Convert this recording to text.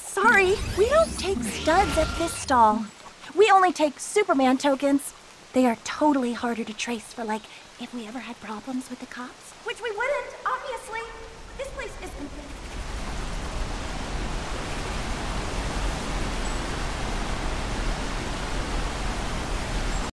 Sorry, we don't take studs at this stall. We only take Superman tokens. They are totally harder to trace for, like, if we ever had problems with the cops.